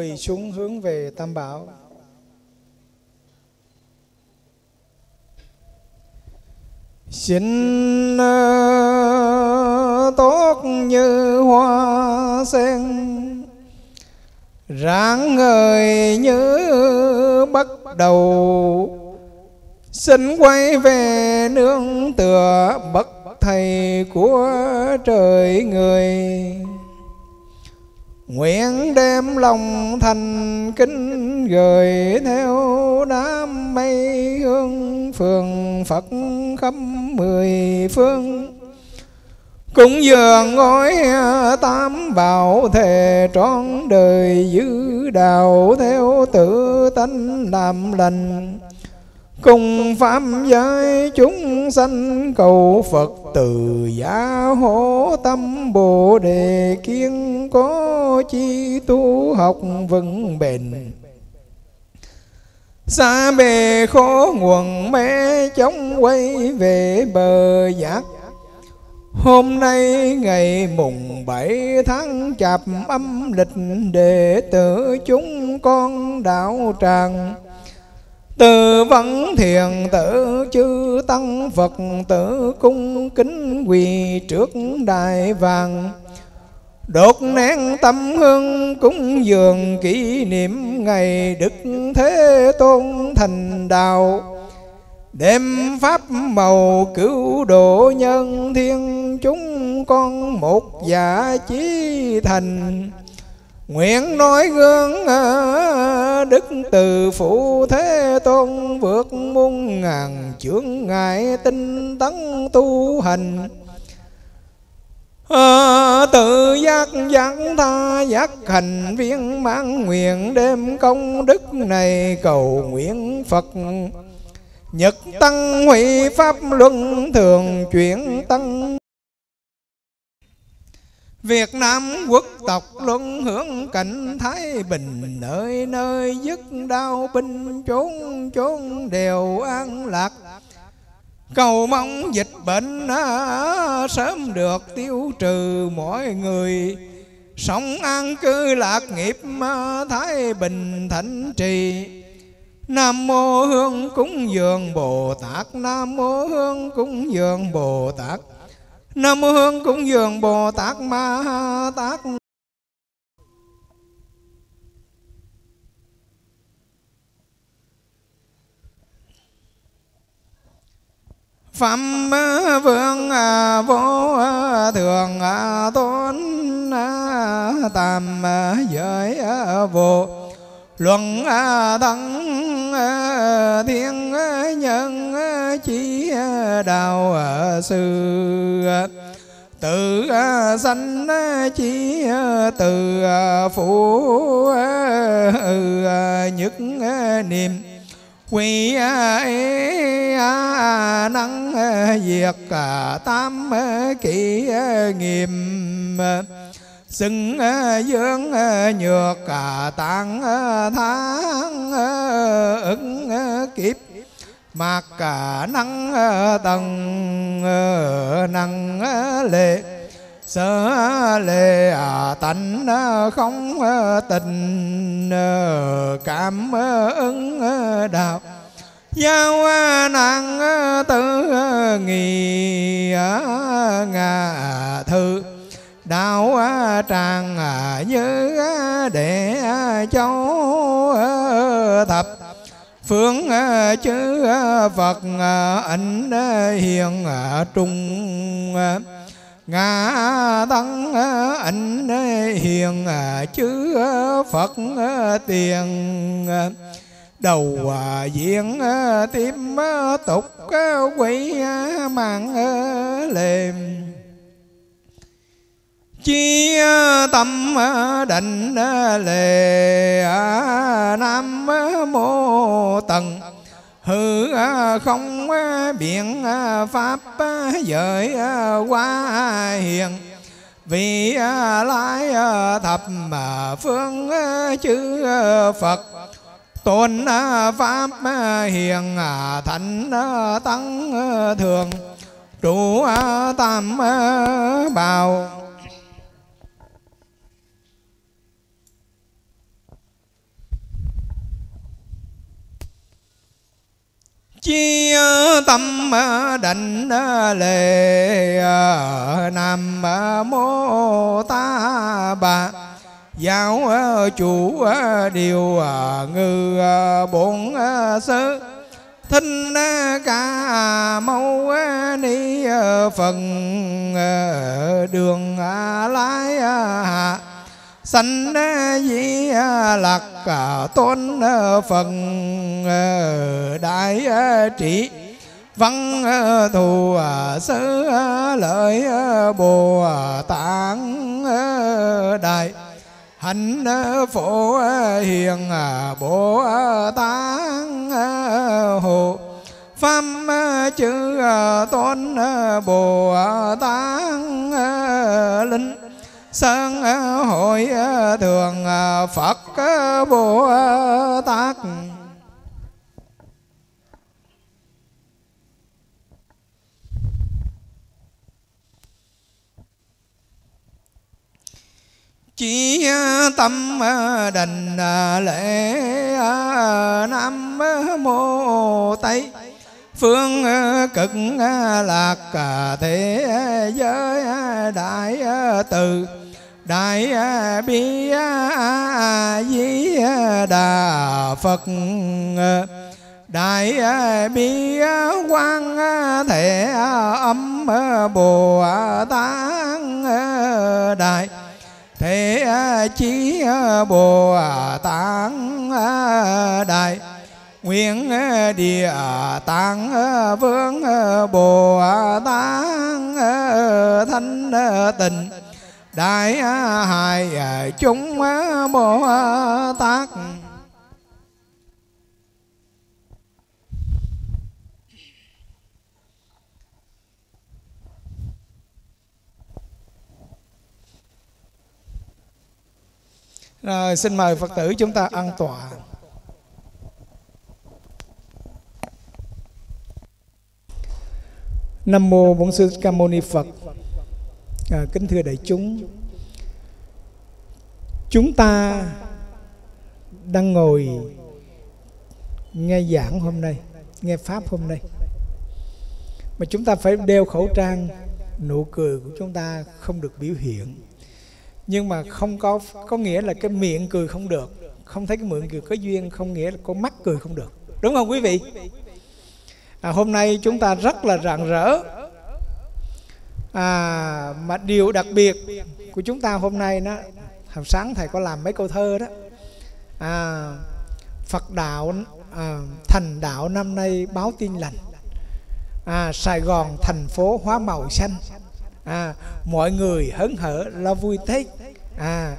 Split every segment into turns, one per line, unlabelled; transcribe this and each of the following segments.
quỳ xuống hướng về tam bảo. Xin à, tốt như hoa sen, rạng ngời như bắt đầu. Xin quay về nương tựa bậc thầy của trời người. Nguyện đem lòng thành kính gửi theo đám mây hương phường Phật khắp mười phương. Cũng dường ngói tám bảo thề trọn đời giữ đạo theo tự tánh làm lành. Cùng pháp giới chúng sanh, cầu Phật từ giả hộ tâm, Bồ đề kiên, có chi tu học vững bền. Xa bề khổ nguồn mê chống quay về bờ giác. Hôm nay ngày mùng bảy tháng chạp âm lịch, đệ tử chúng con đạo tràng. Tư vấn thiền tử, chư tăng Phật tử cung kính quỳ trước đại vàng. Đột nén tâm hương cúng dường kỷ niệm ngày Đức Thế Tôn thành đạo. Đêm pháp màu cứu độ nhân thiên chúng con một giả chí thành. Nguyện nói gương à, đức từ phụ thế tôn vượt muôn ngàn chướng ngại tinh tấn tu hành. À, tự giác giác tha giác hành viên mãn nguyện đêm công đức này cầu nguyện Phật. Nhật tăng hủy pháp luân thường chuyển tăng Việt Nam quốc tộc luân hưởng cảnh Thái Bình Nơi nơi dứt đau binh chốn chốn đều an lạc. Cầu mong dịch bệnh à, sớm được tiêu trừ mọi người. Sống an cư lạc nghiệp à, Thái Bình thạnh trì. Nam mô Hương cúng dường Bồ Tát Nam mô Hương cúng dường Bồ Tát. Nam mô Hương cúng dường Bồ Tát Ma Tát. Phạm vương vô thường tôn tam giới vô luận thân thiên nhân chỉ đạo sư tự sanh chỉ từ phụ nhất niệm. Quy à, à, năng à, diệt tam kỷ nghiệm xưng ờ, dương ờ, nhược cả tạng tháng ứng kiếp. Mặc cả năng tầng năng lệ. Sở lệ tánh không tình cảm ứng đạo. Giao nạn tự nghi ngà thư đạo tràng à, như để à, châu à, thập. Phương chư phật ảnh hiền trung ngã, tăng ảnh hiền chư phật tiền đầu diện tim tục quỷ mạng lềm chi tâm định lệ nam mô tần. Hư không biện pháp giới quá hiền. Vì lai thập phương chư phật. Tôn pháp hiền thánh tăng thường. Trụ tam bảo. Chi tâm định lệ nam mô ta bà. Giáo chủ điều ngư bổn sơ thinh ca mâu ni phần đường lái hạ sanh di à, lạc à, tôn à, phần đại trị. Văn thù sứ lợi bồ tát đại hạnh phổ hiền bồ tát hộ. Pháp chư tôn bồ tát linh sơn ờ, hội ờ, thường ờ, phật bồ tát chỉ tâm đành lễ nam mô tây. Phương cực lạc thế giới đại từ đại bi di đà phật. Đại bi quan thể âm bồ tát. Đại thế chí bồ tát. Đại nguyện địa tạng vương bồ tát. Thanh tịnh đại hài à, chúng bồ tát Rồi, xin mời Phật tử chúng ta an tọa. Nam mô Bổn sư Ca Mâu Ni Phật. À, kính thưa đại chúng, chúng ta đang ngồi nghe giảng hôm nay, nghe pháp hôm nay. Mà chúng ta phải đeo khẩu trang, nụ cười của chúng ta không được biểu hiện. Nhưng mà không có có nghĩa là cái miệng cười không được không thấy cái miệng cười có duyên không nghĩa là con mắt cười không được. Đúng không quý vị? À, hôm nay chúng ta rất là rạng rỡ à, mà điều đặc biệt của chúng ta hôm nay nó hồi sáng thầy có làm mấy câu thơ đó. À, Phật đạo à, thành đạo năm nay báo tin lành. À, Sài Gòn thành phố hóa màu xanh. À, mọi người hớn hở lo vui tết. À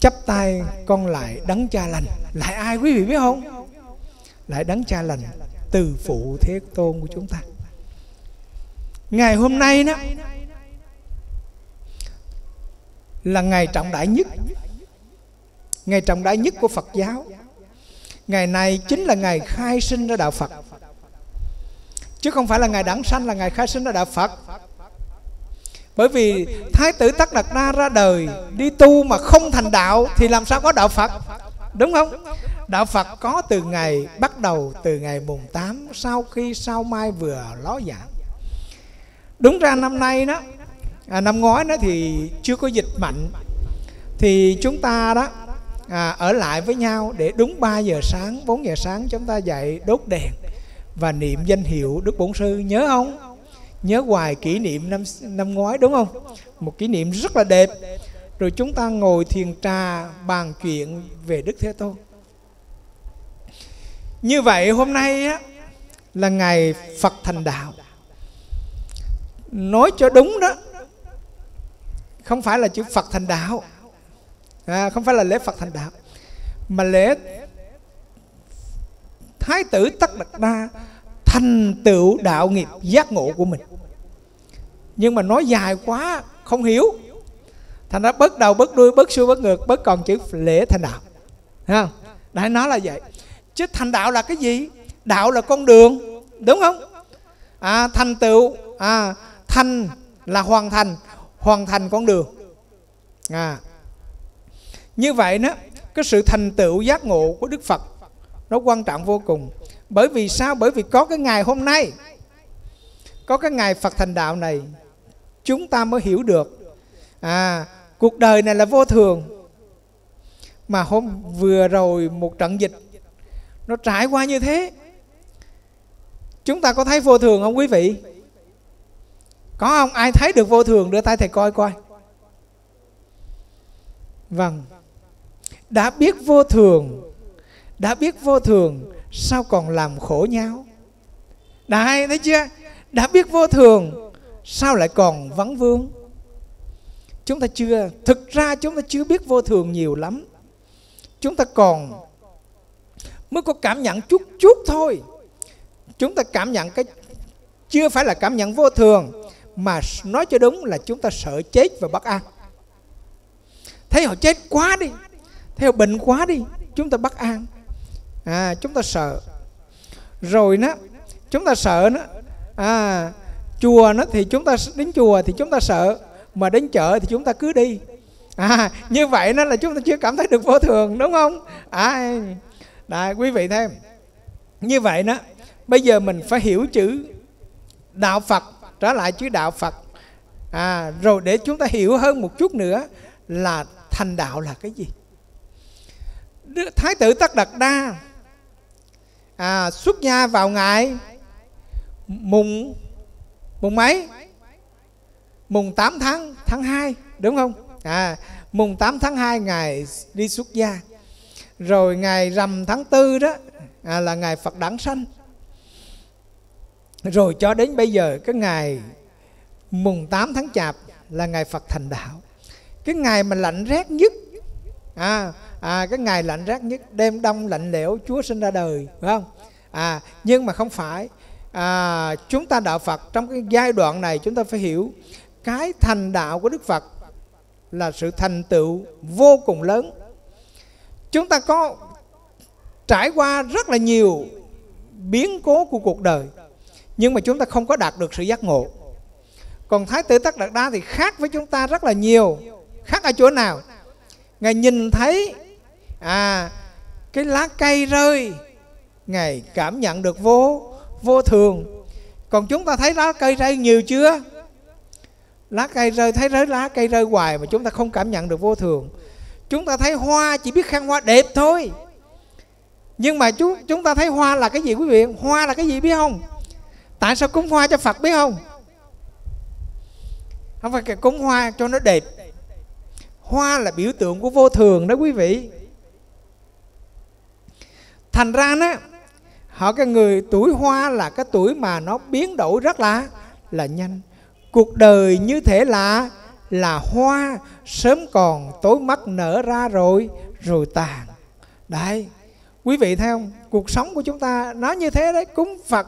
chắp tay con lại đấng cha lành. Lại ai quý vị biết không? Lại đấng cha lành từ phụ thế tôn của chúng ta ngày hôm nay đó là ngày trọng đại nhất. Ngày trọng đại nhất của phật giáo. Ngày này chính là ngày khai sinh ra đạo phật. Chứ không phải là ngày đản sanh, là ngày khai sinh ra đạo phật. Bởi vì Thái tử Tất Đạt Na ra đời Đi tu mà không thành đạo Thì làm sao có đạo Phật? Đúng không? Đạo Phật có từ ngày bắt đầu từ ngày mùng 8 sau khi sao mai vừa ló dạng đúng ra năm nay đó à, năm ngoái đó thì chưa có dịch mạnh. Thì chúng ta đó à, ở lại với nhau để đúng 3 giờ sáng 4 giờ sáng chúng ta dậy đốt đèn và niệm danh hiệu Đức Bổn Sư. Nhớ không? Nhớ hoài kỷ niệm năm năm ngoái đúng không? Một kỷ niệm rất là đẹp. Rồi chúng ta ngồi thiền trà bàn chuyện về Đức Thế Tôn. Như vậy hôm nay á, là ngày Phật thành đạo nói cho đúng đó. Không phải là chữ Phật thành đạo. À, không phải là lễ Phật thành đạo. Mà lễ Thái tử Tất Đạt Đa thành tựu đạo nghiệp giác ngộ của mình. Nhưng mà nói dài quá không hiểu. Thành ra bớt đầu bớt đuôi bớt xuôi bớt ngược bớt còn chữ lễ thành đạo. Ha không đại nói là vậy. Chứ thành đạo là cái gì? Đạo là con đường đúng không? À, thành tựu à, thành là hoàn thành hoàn thành con đường. À. Như vậy đó, cái sự thành tựu giác ngộ của đức phật, nó quan trọng vô cùng. Bởi vì sao? Bởi vì có cái ngày hôm nay, có cái ngày phật thành đạo này, chúng ta mới hiểu được à cuộc đời này là vô thường. Mà hôm vừa rồi một trận dịch, nó trải qua như thế, chúng ta có thấy vô thường không quý vị? Có không? Ai thấy được vô thường, đưa tay thầy coi coi. Vâng. Đã biết vô thường, đã biết vô thường, sao còn làm khổ nhau? Đại thấy chưa? Đã biết vô thường, sao lại còn vắng vương? Chúng ta chưa, thực ra chúng ta chưa biết vô thường nhiều lắm. Chúng ta còn mới có cảm nhận chút chút thôi. Chúng ta cảm nhận cái, chưa phải là cảm nhận vô thường mà nói cho đúng là chúng ta sợ chết và bất an. Thấy họ chết quá đi thấy họ bệnh quá đi chúng ta bất an. À chúng ta sợ. Rồi nó chúng ta sợ nó. À chùa nó thì chúng ta đến chùa thì chúng ta sợ mà đến chợ thì chúng ta cứ đi. À như vậy nó là chúng ta chưa cảm thấy được vô thường đúng không? À Đấy, quý vị thêm. Như vậy đó bây giờ mình phải hiểu chữ đạo Phật trở lại chữ đạo Phật. À, rồi để chúng ta hiểu hơn một chút nữa là thành đạo là cái gì. Thái tử Tất Đạt Đa à, xuất gia vào ngày mùng mùng mấy? Mùng 8 tháng tháng 2 đúng không? À mùng 8 tháng 2 ngày đi xuất gia. Rồi ngày rằm tháng 4 đó à, là ngày Phật đản sanh rồi cho đến bây giờ cái ngày mùng 8 tháng chạp là ngày Phật thành đạo. Cái ngày mà lạnh rét nhất à, à cái ngày lạnh rét nhất đêm đông lạnh lẽo Chúa sinh ra đời phải không? À nhưng mà không phải. À, chúng ta đạo Phật trong cái giai đoạn này chúng ta phải hiểu cái thành đạo của Đức Phật là sự thành tựu vô cùng lớn. Chúng ta có trải qua rất là nhiều biến cố của cuộc đời nhưng mà chúng ta không có đạt được sự giác ngộ. Còn thái tử tất đạt đa thì khác với chúng ta rất là nhiều. Khác ở chỗ nào? Ngài nhìn thấy à cái lá cây rơi. Ngài cảm nhận được vô vô thường. Còn chúng ta thấy lá cây rơi nhiều chưa? Lá cây rơi, thấy rơi lá cây rơi hoài mà chúng ta không cảm nhận được vô thường. Chúng ta thấy hoa chỉ biết khen hoa đẹp thôi. Nhưng mà chúng chúng ta thấy hoa là cái gì quý vị? Hoa là cái gì biết không? Tại sao cúng hoa cho phật biết không? Không phải cúng hoa cho nó đẹp. Hoa là biểu tượng của vô thường đó quý vị. Thành ra đó, họ cái người tuổi hoa là cái tuổi mà nó biến đổi rất là là nhanh. Cuộc đời như thế là là hoa sớm còn, tối mắt nở ra rồi rồi tàn. Đấy, quý vị thấy không? Cuộc sống của chúng ta nó như thế đấy, cúng phật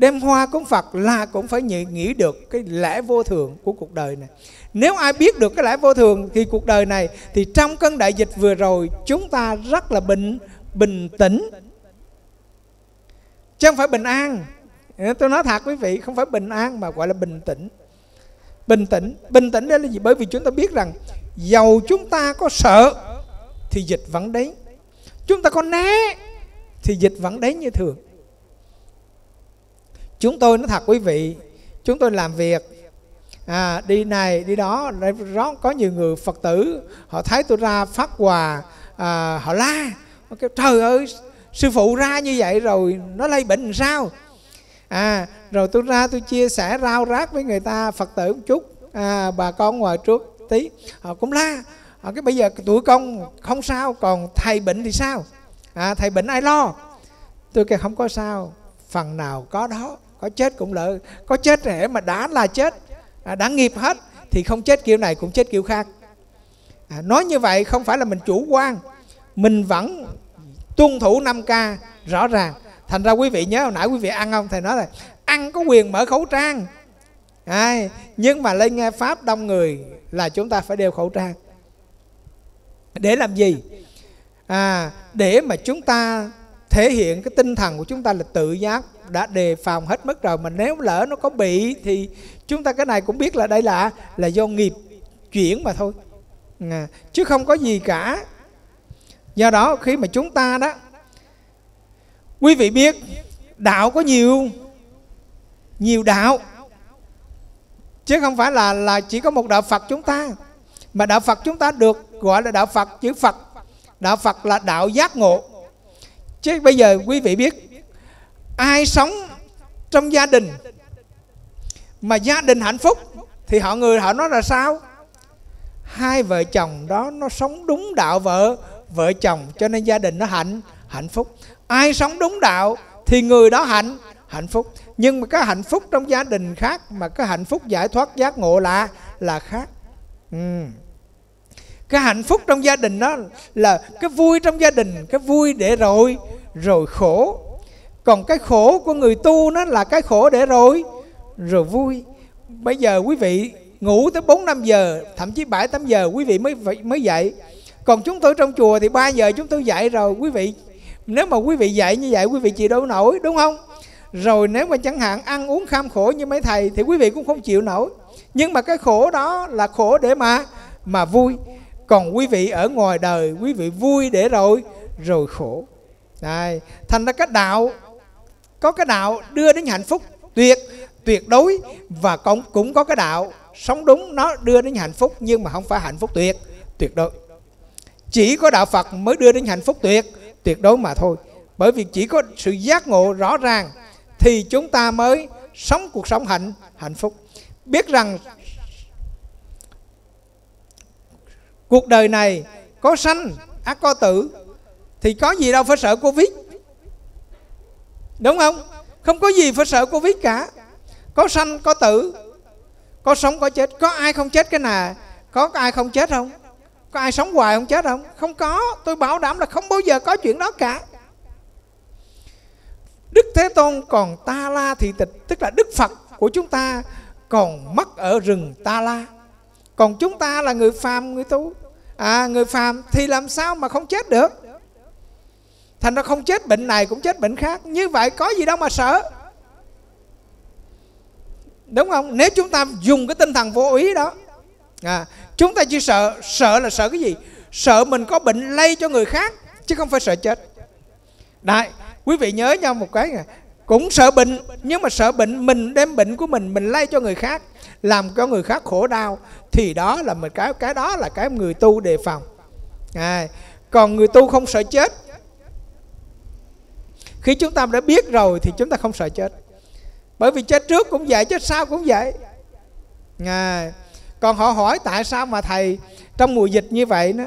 đem hoa cúng phật là cũng phải nghĩ, nghĩ được cái lẽ vô thường của cuộc đời này. Nếu ai biết được cái lẽ vô thường thì cuộc đời này thì trong cơn đại dịch vừa rồi chúng ta rất là bình bình tĩnh. Chứ không phải bình an. Tôi nói thật quý vị không phải bình an mà gọi là bình tĩnh. Bình tĩnh. Bình tĩnh đây là gì? Bởi vì chúng ta biết rằng dầu chúng ta có sợ thì dịch vẫn đến. Chúng ta có né thì dịch vẫn đến như thường chúng tôi nói thật quý vị chúng tôi làm việc à, đi này đi đó đó có nhiều người phật tử họ thấy tôi ra phát quà à, họ la họ kêu trời ơi sư phụ ra như vậy rồi nó lây bệnh làm sao? À rồi tôi ra tôi chia sẻ rau rác với người ta phật tử một chút à, bà con ngoài trước tí họ cũng la họ cái bây giờ tụi con không sao còn thầy bệnh thì sao? À, thầy bệnh ai lo? Tôi kêu không có sao phần nào có đó có chết cũng lỡ có chết để mà đã là chết. À, đã nghiệp hết. Thì không chết kiểu này cũng chết kiểu khác. À, nói như vậy không phải là mình chủ quan. Mình vẫn tuân thủ 5 k rõ ràng. Thành ra quý vị nhớ hồi nãy quý vị ăn không? Thầy nói là ăn có quyền mở khẩu trang. À, nhưng mà lên nghe pháp đông người là chúng ta phải đeo khẩu trang. Để làm gì? À, để mà chúng ta thể hiện cái tinh thần của chúng ta là tự giác đã đề phòng hết mức rồi. Mà nếu lỡ nó có bị thì chúng ta cái này cũng biết là đây là là do nghiệp chuyển mà thôi. À, chứ không có gì cả. Do đó khi mà chúng ta đó quý vị biết đạo có nhiều nhiều đạo. Chứ không phải là là chỉ có một đạo Phật chúng ta. Mà đạo Phật chúng ta được gọi là đạo Phật chữ Phật. Đạo Phật là đạo giác ngộ. Chứ bây giờ quý vị biết ai sống trong gia đình mà gia đình hạnh phúc thì họ người họ nói là sao? Hai vợ chồng đó nó sống đúng đạo vợ vợ chồng, cho nên gia đình nó hạnh hạnh phúc. Ai sống đúng đạo thì người đó hạnh hạnh phúc. Nhưng mà cái hạnh phúc trong gia đình khác mà cái hạnh phúc giải thoát giác ngộ là là khác. Ừ. cái hạnh phúc trong gia đình đó là cái vui trong gia đình, cái vui để rồi rồi khổ còn cái khổ của người tu nó là cái khổ để rồi. Rồi vui. Bây giờ quý vị ngủ tới 4 5 giờ thậm chí 7 8 giờ quý vị mới mới dậy. Còn chúng tôi trong chùa thì 3 giờ chúng tôi dậy rồi quý vị nếu mà quý vị dậy như vậy quý vị chịu đâu nổi đúng không? Rồi nếu mà chẳng hạn ăn uống kham khổ như mấy thầy thì quý vị cũng không chịu nổi. Nhưng mà cái khổ đó là khổ để mà mà vui. Còn quý vị ở ngoài đời quý vị vui để rồi rồi khổ. Đây, thành ra cái đạo có cái đạo đưa đến hạnh phúc, tuyệt tuyệt đối, và cũng cũng có cái đạo sống đúng, nó đưa đến hạnh phúc, nhưng mà không phải hạnh phúc tuyệt tuyệt đối. Chỉ có đạo Phật mới đưa đến hạnh phúc tuyệt tuyệt đối mà thôi. Bởi vì chỉ có sự giác ngộ rõ ràng, thì chúng ta mới sống cuộc sống hạnh hạnh phúc. Biết rằng cuộc đời này có sanh, ác có tử, thì có gì đâu phải sợ covid đúng không? Không có gì phải sợ covid cả. Có sanh có tử có sống có chết. Có ai không chết cái nào có ai không chết không? Có ai sống hoài không chết không? Không có. Tôi bảo đảm là không bao giờ có chuyện đó cả. Đức Thế Tôn còn ta la thị tịch Tức là Đức Phật của chúng ta Còn mất ở rừng ta la. Còn chúng ta là người phàm người tu. À, Người phàm thì làm sao mà không chết được? Thành ra không chết bệnh này cũng chết bệnh khác. Như vậy có gì đâu mà sợ. Đúng không? Nếu chúng ta dùng cái tinh thần vô ý đó à, Chúng ta chỉ sợ Sợ là sợ cái gì? Sợ mình có bệnh lây cho người khác Chứ không phải sợ chết. Đại quý vị nhớ nhau một cái này cũng sợ bệnh nhưng mà sợ bệnh mình đem bệnh của mình mình lây cho người khác làm cho người khác khổ đau thì đó là mình cái cái đó là cái người tu đề phòng. À, còn người tu không sợ chết khi chúng ta đã biết rồi thì chúng ta không sợ chết. Bởi vì chết trước cũng vậy chết sau cũng vậy. À, còn họ hỏi tại sao mà thầy trong mùa dịch như vậy đó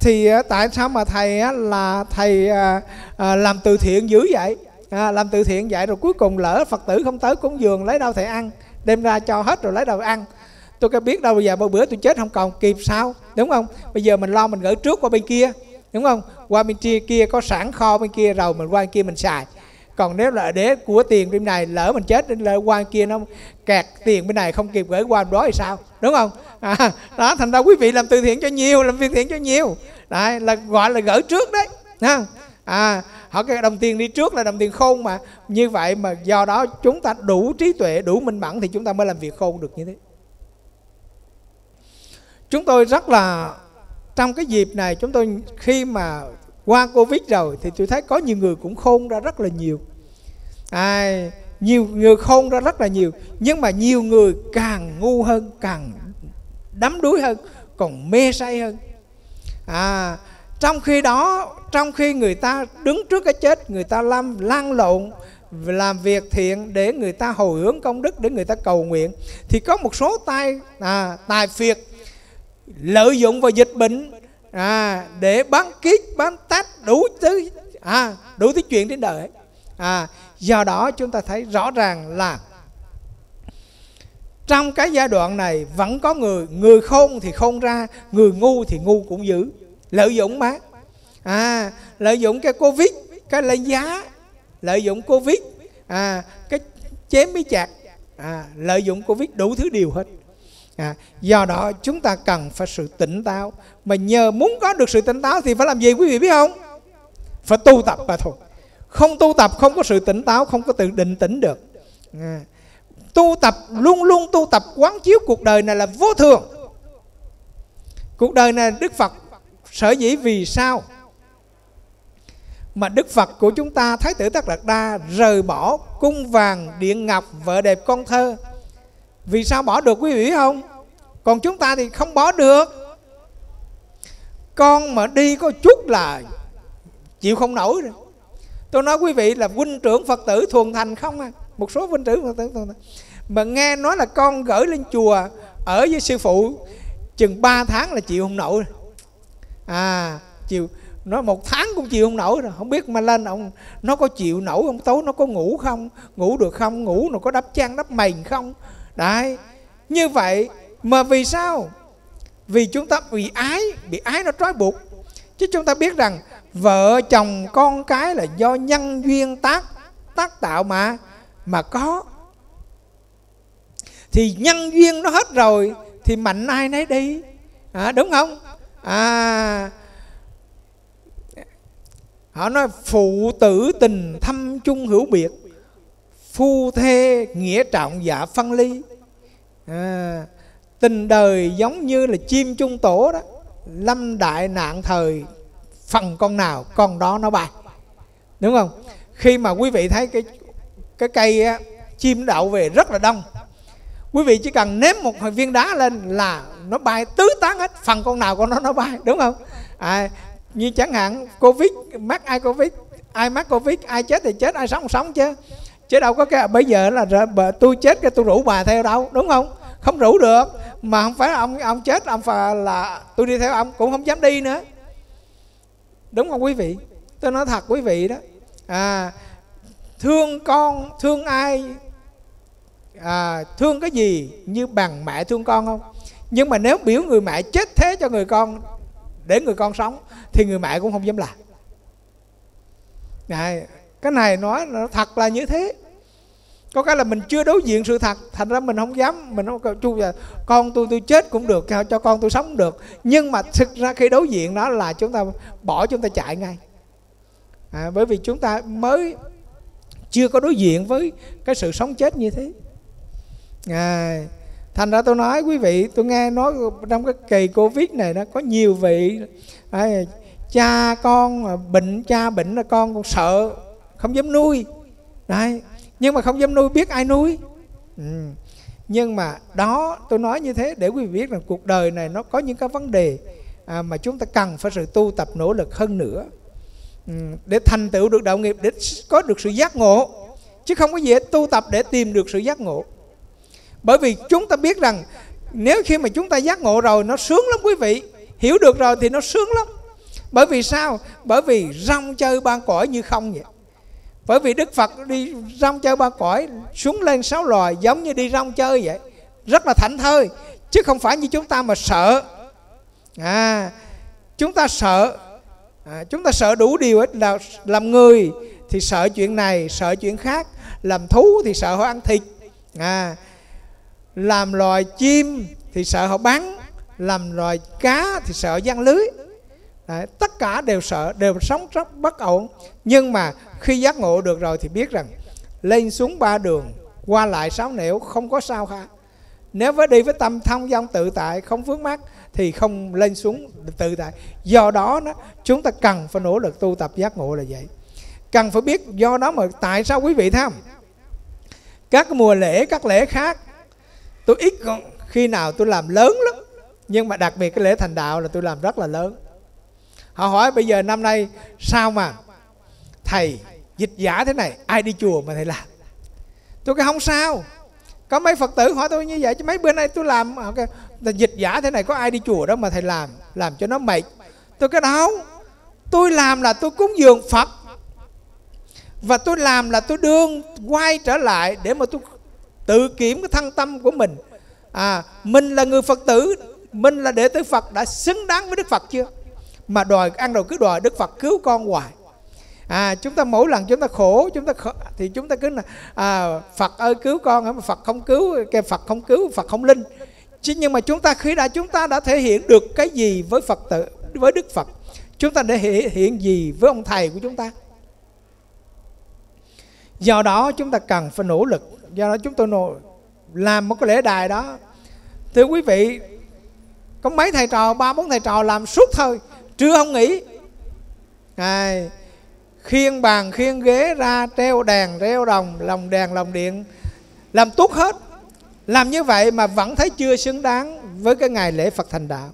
thì à, tại sao mà thầy là thầy à, à, làm từ thiện dữ vậy? À, làm từ thiện vậy rồi cuối cùng lỡ phật tử không tới cúng dường lấy đâu thầy ăn đem ra cho hết rồi lấy đâu ăn. Tôi có biết đâu bây giờ bao bữa tôi chết không còn kịp sao đúng không? Bây giờ mình lo mình gửi trước qua bên kia đúng không? Qua bên kia kia có sẵn kho bên kia rồi mình qua bên kia mình xài. Còn nếu là để của tiền bên này lỡ mình chết lỡ qua bên kia nó kẹt tiền bên này không kịp gửi qua đó thì sao? Đúng không? À, đó thành ra quý vị làm từ thiện cho nhiều làm việc thiện cho nhiều. Đấy là gọi là gửi trước đấy ha? À họ cái đồng tiền đi trước là đồng tiền khôn mà. Như vậy mà do đó chúng ta đủ trí tuệ đủ minh mẫn thì chúng ta mới làm việc khôn được như thế. Chúng tôi rất là trong cái dịp này chúng tôi khi mà qua covid rồi thì tôi thấy có nhiều người cũng khôn ra rất là nhiều. À, nhiều người khôn ra rất là nhiều. Nhưng mà nhiều người càng ngu hơn càng đắm đuối hơn còn mê say hơn. À trong khi đó trong khi người ta đứng trước cái chết người ta làm lan lộn làm việc thiện để người ta hồi hướng công đức để người ta cầu nguyện thì có một số tay à, tài phiệt lợi dụng vào dịch bệnh à, để bán kiết bán tách đủ thứ à, đủ thứ chuyện trên đời. À, do đó chúng ta thấy rõ ràng là trong cái giai đoạn này vẫn có người người khôn thì khôn ra người ngu thì ngu cũng dữ. Lợi dụng má à lợi dụng cái covid cái lên giá lợi dụng covid à cái chém mới chặt à, lợi dụng covid đủ thứ điều hết à, do đó chúng ta cần phải sự tỉnh táo. Mà nhờ muốn có được sự tỉnh táo thì phải làm gì quý vị biết không? Phải tu tập mà thôi. Không tu tập không có sự tỉnh táo không có tự định tĩnh được. À, tu tập luôn luôn tu tập quán chiếu cuộc đời này là vô thường. Cuộc đời này đức phật sở dĩ vì sao? Mà Đức Phật của chúng ta Thái tử Tất Đạt Đa rời bỏ cung vàng điện ngọc vợ đẹp con thơ vì sao bỏ được quý vị không? Còn chúng ta thì không bỏ được. Con mà đi có chút là chịu không nổi rồi. Tôi nói quý vị là huynh trưởng phật tử thuần thành không à? Một số huynh trưởng phật tử thuần thành. Mà nghe nói là con gửi lên chùa ở với sư phụ chừng 3 tháng là chịu không nổi rồi. à chịu nó một tháng cũng chịu không nổi rồi. Không biết mà lên ông, nó có chịu nổi không? Tối nó có ngủ không? Ngủ được không? Ngủ nó có đắp chăn, đắp mền không? Đấy như vậy mà vì sao? Vì chúng ta bị ái bị ái nó trói buộc. Chứ chúng ta biết rằng vợ chồng con cái là do nhân duyên tác tác tạo mà mà có. Thì nhân duyên nó hết rồi thì mạnh ai nấy đi. À, đúng không? À họ nói phụ tử tình thâm chung hữu biệt phu thê nghĩa trọng dạ phân ly. À, tình đời giống như là chim chung tổ đó. Lâm đại nạn thời phần con nào con đó nó bay. Đúng không? Khi mà quý vị thấy cái cái cây á, chim đậu về rất là đông. Quý vị chỉ cần ném một viên đá lên là nó bay tứ tán hết. Phần con nào con nó nó bay đúng không? À, như chẳng hạn covid mắc ai covid ai mắc covid ai chết thì chết ai sống sống chứ chứ đâu có cái bây giờ là tôi chết cái tôi rủ bà theo đâu đúng không? Không rủ được. Mà không phải ông ông chết ông phải là tôi đi theo ông cũng không dám đi nữa. Đúng không quý vị? Tôi nói thật quý vị đó. À thương con thương ai? À, thương cái gì? Như bằng mẹ thương con không? Nhưng mà nếu biểu người mẹ chết thế cho người con để người con sống thì người mẹ cũng không dám làm. Này cái này nói nó thật là như thế. Có cái là mình chưa đối diện sự thật thành ra mình không dám mình không chu là con tôi tôi chết cũng được cho con tôi sống được. Nhưng mà thực ra khi đối diện nó là chúng ta bỏ chúng ta chạy ngay. À, bởi vì chúng ta mới chưa có đối diện với cái sự sống chết như thế. À, thành ra tôi nói quý vị tôi nghe nói trong cái kỳ covid này nó có nhiều vị à, cha con bệnh cha bệnh là con còn sợ không dám nuôi. Đấy. Nhưng mà không dám nuôi biết ai nuôi. Ừ. nhưng mà đó tôi nói như thế để quý vị biết rằng cuộc đời này nó có những cái vấn đề à, mà chúng ta cần phải sự tu tập nỗ lực hơn nữa. Ừ. để thành tựu được đạo nghiệp để có được sự giác ngộ. Chứ không có gì tu tập để tìm được sự giác ngộ. Bởi vì chúng ta biết rằng nếu khi mà chúng ta giác ngộ rồi nó sướng lắm quý vị. Hiểu được rồi thì nó sướng lắm. Bởi vì sao? Bởi vì rong chơi ban cõi như không vậy bởi vì đức phật đi rong chơi ba cõi xuống lên sáu loài giống như đi rong chơi vậy. Rất là thảnh thơi chứ không phải như chúng ta mà sợ. À chúng ta sợ à, chúng ta sợ đủ điều hết là làm người thì sợ chuyện này sợ chuyện khác làm thú thì sợ họ ăn thịt. À làm loài chim thì sợ họ bắn làm loài cá thì sợ giăng lưới. Đấy, tất cả đều sợ đều sống rất bất ổn. Nhưng mà khi giác ngộ được rồi thì biết rằng lên xuống ba đường qua lại sáu nẻo không có sao cả. Nếu với đi với tâm thông dong tự tại không vướng mắc thì không lên xuống tự tại. Do đó đó chúng ta cần phải nỗ lực tu tập giác ngộ là vậy. Cần phải biết do đó mà tại sao quý vị tham các mùa lễ các lễ khác tôi ít khi nào tôi làm lớn lắm. Nhưng mà đặc biệt cái lễ thành đạo là tôi làm rất là lớn họ hỏi bây giờ năm nay sao mà thầy dịch giả thế này? Ai đi chùa mà thầy làm? Tôi cái không sao. Có mấy phật tử hỏi tôi như vậy chứ mấy bữa nay tôi làm okay, dịch giả thế này có ai đi chùa đâu mà thầy làm làm cho nó mệt? Tôi cái đâu tôi làm là tôi cúng dường phật và tôi làm là tôi đương quay trở lại để mà tôi tự kiểm cái thân tâm của mình. À mình là người phật tử mình là đệ tử phật đã xứng đáng với đức phật chưa? Mà đòi ăn rồi cứ đòi đức phật cứu con hoài. À chúng ta mỗi lần chúng ta khổ chúng ta khổ, thì chúng ta cứ là à, phật ơi cứu con mà phật không cứu cái phật không cứu phật không linh. Chứ nhưng mà chúng ta khi đã chúng ta đã thể hiện được cái gì với phật tử với đức phật chúng ta để thể hiện gì với ông thầy của chúng ta? Do đó chúng ta cần phải nỗ lực. Do đó chúng tôi nỗ làm một cái lễ đài đó. Thưa quý vị có mấy thầy trò ba bốn thầy trò làm suốt thôi trưa không nghỉ. Ngài khiên bàn khiên ghế ra treo đèn treo đồng lòng đèn lòng điện làm tốt hết. Làm như vậy mà vẫn thấy chưa xứng đáng với cái ngày lễ Phật thành đạo.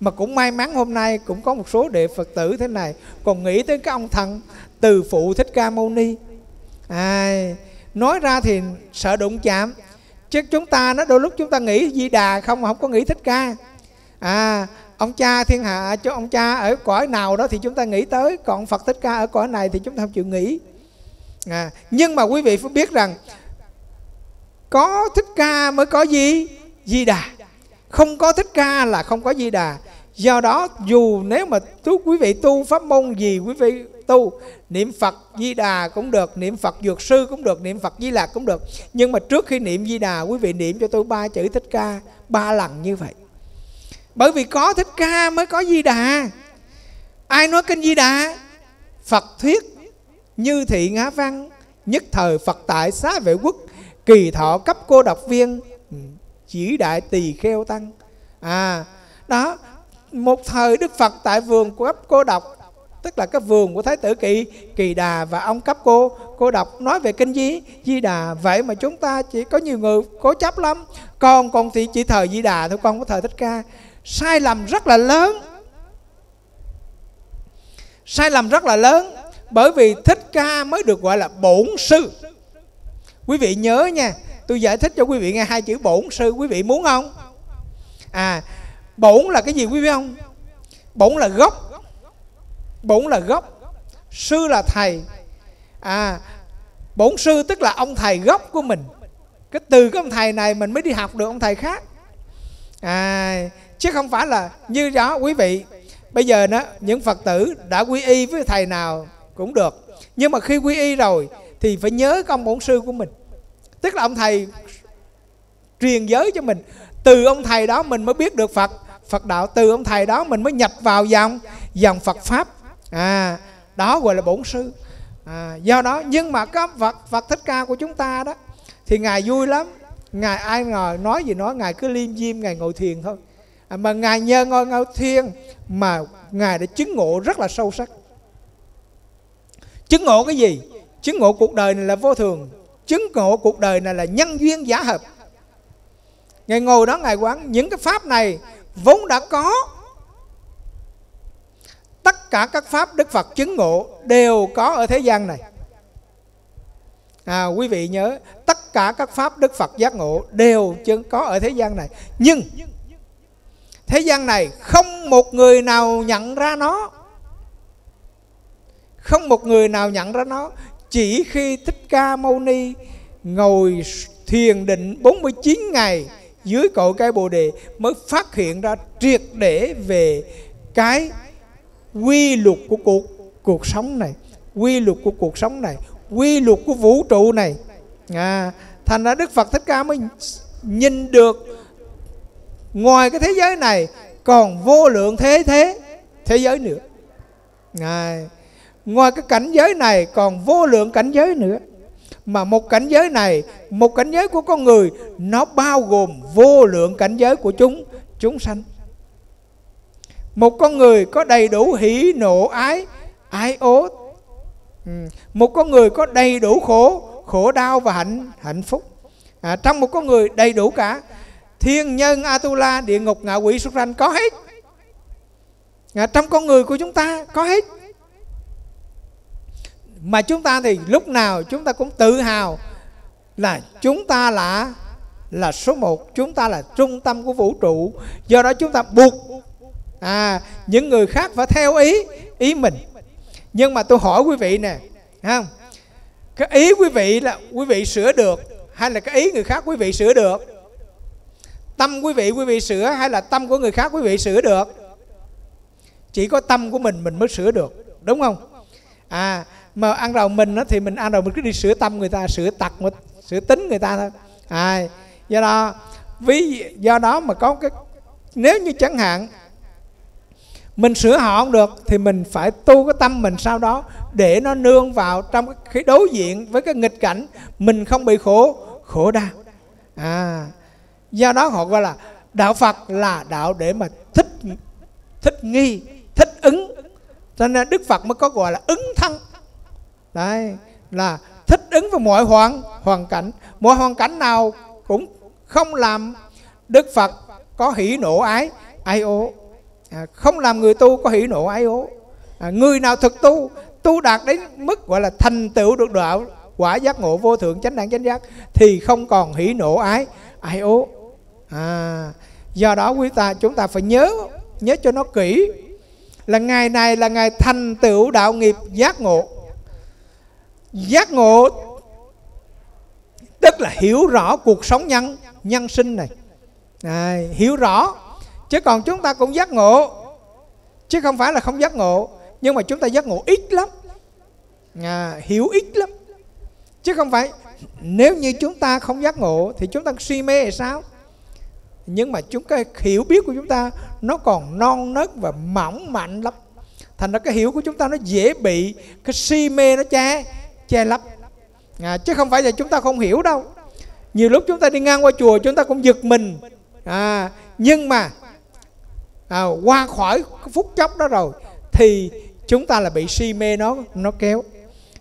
Mà cũng may mắn hôm nay cũng có một số đệ Phật tử thế này. Còn nghĩ tới cái ông thần từ phụ thích ca mâu ni. À, nói ra thì sợ đụng chạm. Chứ chúng ta nó đôi lúc chúng ta nghĩ di đà không mà không có nghĩ thích ca. À ông cha thiên hạ cho ông cha ở cõi nào đó thì chúng ta nghĩ tới còn phật thích ca ở cõi này thì chúng ta không chịu nghĩ. À, nhưng mà quý vị phải biết rằng có thích ca mới có gì di đà. Không có thích ca là không có di đà. Do đó dù nếu mà tú quý vị tu pháp môn gì quý vị tu niệm phật di đà cũng được niệm phật dược sư cũng được niệm phật di lạc cũng được. Nhưng mà trước khi niệm di đà quý vị niệm cho tôi ba chữ thích ca ba lần như vậy bởi vì có thích ca mới có di đà. Ai nói kinh di đà? Phật thuyết như thị ngã văn, nhất thời phật tại xá vệ quốc, kỳ thọ cấp cô độc viên ừ, chỉ đại tỳ kheo tăng. À đó, một thời đức phật tại vườn của cấp cô độc, tức là cái vườn của thái tử kỳ kỳ đà và ông cấp cô cô đọc nói về kinh di di đà, vậy mà chúng ta chỉ có nhiều người cố chấp lắm. Con con thì chỉ thờ di đà thôi con có thờ thích ca sai lầm rất là lớn. Sai lầm rất là lớn, bởi vì thích ca mới được gọi là bổn sư. Quý vị nhớ nha, tôi giải thích cho quý vị nghe hai chữ bổn sư, quý vị muốn không? À bổn là cái gì quý vị không? Bổn là gốc. Bổn là gốc. Sư là thầy. À bổn sư tức là ông thầy gốc của mình. Cái từ cái ông thầy này mình mới đi học được ông thầy khác. À chứ không phải là như đó quý vị. Bây giờ đó những phật tử đã quy y với thầy nào cũng được. Nhưng mà khi quy y rồi thì phải nhớ công bổn sư của mình. Tức là ông thầy truyền giới cho mình. Từ ông thầy đó mình mới biết được phật. Phật đạo từ ông thầy đó mình mới nhập vào dòng dòng phật pháp. À đó gọi là bổn sư. À, do đó nhưng mà các phật phật thích ca của chúng ta đó thì ngài vui lắm. Ngài ai ngờ nói gì nói ngài cứ liêm diêm ngài ngồi thiền thôi. À, mà ngài nhờ ngồi ngao thiên mà ngài đã chứng ngộ rất là sâu sắc. Chứng ngộ cái gì? Chứng ngộ cuộc đời này là vô thường. Chứng ngộ cuộc đời này là nhân duyên giả hợp. Ngài ngồi đó ngài quán những cái pháp này vốn đã có. Tất cả các pháp đức phật chứng ngộ đều có ở thế gian này. À, quý vị nhớ tất cả các pháp đức phật giác ngộ đều chứng có ở thế gian này. Nhưng thế gian này không một người nào nhận ra nó. Không một người nào nhận ra nó. Chỉ khi thích ca mâu ni ngồi thiền định 49 ngày dưới cội cây bồ đề mới phát hiện ra triệt để về cái quy luật của cuộc cuộc sống này. Quy luật của cuộc sống này. Quy luật của vũ trụ này. À, thành ra đức phật thích ca mới nhìn được ngoài cái thế giới này còn vô lượng thế thế thế giới nữa. Ngài ngoài cái cảnh giới này còn vô lượng cảnh giới nữa. Mà một cảnh giới này một cảnh giới của con người nó bao gồm vô lượng cảnh giới của chúng chúng sanh. Một con người có đầy đủ hỷ nộ ái ái ố. Ừ. một con người có đầy đủ khổ khổ đau và hạnh hạnh phúc. À, trong một con người đầy đủ cả thiên nhân atula địa ngục ngạ quỷ xuất sanh có hết. À, trong con người của chúng ta có hết. Mà chúng ta thì lúc nào chúng ta cũng tự hào là chúng ta là là số một chúng ta là trung tâm của vũ trụ. Do đó chúng ta buộc à những người khác phải theo ý ý mình. Nhưng mà tôi hỏi quý vị nè không cái ý quý vị là quý vị sửa được hay là cái ý người khác quý vị sửa được? Tâm quý vị quý vị sửa hay là tâm của người khác quý vị sửa được? Chỉ có tâm của mình mình mới sửa được đúng không? À mà ăn đầu mình đó, thì mình ăn đầu mình cứ đi sửa tâm người ta sửa tật sửa tính người ta thôi. À, do đó vì do đó mà có cái nếu như chẳng hạn mình sửa họ không được thì mình phải tu cái tâm mình sau đó để nó nương vào trong cái đối diện với cái nghịch cảnh mình không bị khổ khổ đau. À do đó họ gọi là đạo Phật là đạo để mà thích thích nghi thích ứng. Cho nên Đức Phật mới có gọi là ứng thân. Đấy là thích ứng với mọi hoàn hoàn cảnh. Mọi hoàn cảnh nào cũng không làm Đức Phật có hỷ nộ ái ai ố à, không làm người tu có hỷ nộ ái ố à, người nào thực tu tu đạt đến mức gọi là thành tựu được đạo quả giác ngộ vô thượng chánh đẳng chánh giác thì không còn hỷ nộ ái ai ố à, do đó quý ta chúng ta phải nhớ nhớ cho nó kỹ là ngày này là ngày thành tựu đạo nghiệp giác ngộ. Giác ngộ tức là hiểu rõ cuộc sống nhân nhân sinh này. À, hiểu rõ chứ còn chúng ta cũng giác ngộ chứ không phải là không giác ngộ nhưng mà chúng ta giác ngộ ít lắm. À, hiểu ít lắm chứ không phải nếu như chúng ta không giác ngộ thì chúng ta suy mê hay sao? Nhưng mà chúng cái hiểu biết của chúng ta nó còn non nớt và mỏng mạnh lắm. Thành ra cái hiểu của chúng ta nó dễ bị cái si mê nó che che lấp. À, chứ không phải là chúng ta không hiểu đâu. Nhiều lúc chúng ta đi ngang qua chùa chúng ta cũng giật mình. À, nhưng mà à, qua khỏi phút chốc đó rồi thì chúng ta là bị si mê nó nó kéo.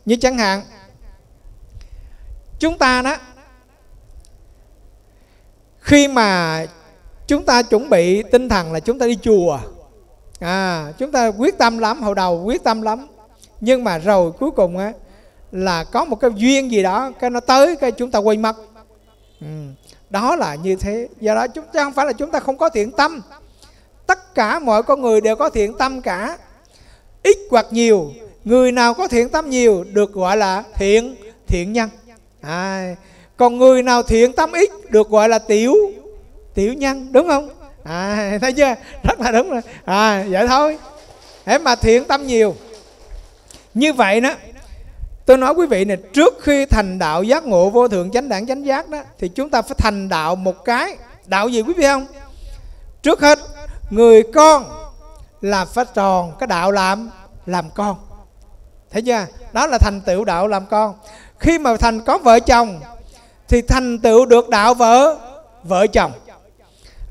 Như chẳng hạn chúng ta đó khi mà chúng ta chuẩn bị tinh thần là chúng ta đi chùa. À chúng ta quyết tâm lắm hồi đầu quyết tâm lắm. Nhưng mà rồi cuối cùng á là có một cái duyên gì đó cái nó tới cái chúng ta quay mất. Ừ. đó là như thế. Do đó chúng ta không phải là chúng ta không có thiện tâm. Tất cả mọi con người đều có thiện tâm cả. Ít hoặc nhiều người nào có thiện tâm nhiều được gọi là thiện thiện nhân. À, còn người nào thiện tâm ít được gọi là tiểu tiểu nhân, đúng không? À thấy chưa? Rất là đúng rồi. À vậy thôi. Thế mà thiện tâm nhiều. Như vậy đó, tôi nói quý vị này trước khi thành đạo giác ngộ vô thượng chánh đẳng chánh giác đó, thì chúng ta phải thành đạo một cái. Đạo gì quý vị không? Trước hết, người con là phải tròn cái đạo làm làm con. Thấy chưa? Đó là thành tựu đạo làm con. Khi mà thành, có vợ chồng thì thành tựu được đạo vợ vợ chồng.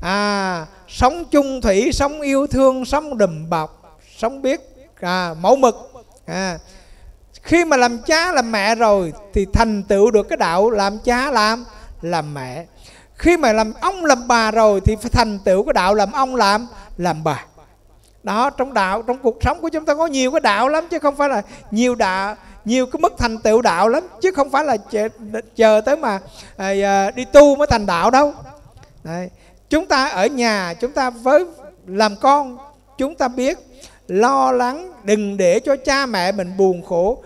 À sống chung thủy sống yêu thương sống đùm bọc sống biết à, mẫu mực. À, khi mà làm cha làm mẹ rồi thì thành tựu được cái đạo làm cha làm làm mẹ. Khi mà làm ông làm bà rồi thì phải thành tựu cái đạo làm ông làm làm bà. Đó trong đạo trong cuộc sống của chúng ta có nhiều cái đạo lắm chứ không phải là nhiều đạo nhiều cái mức thành tựu đạo lắm chứ không phải là chờ, chờ tới mà à, à, đi tu mới thành đạo đâu. Đấy. chúng ta ở nhà chúng ta với làm con chúng ta biết lo lắng đừng để cho cha mẹ mình buồn khổ.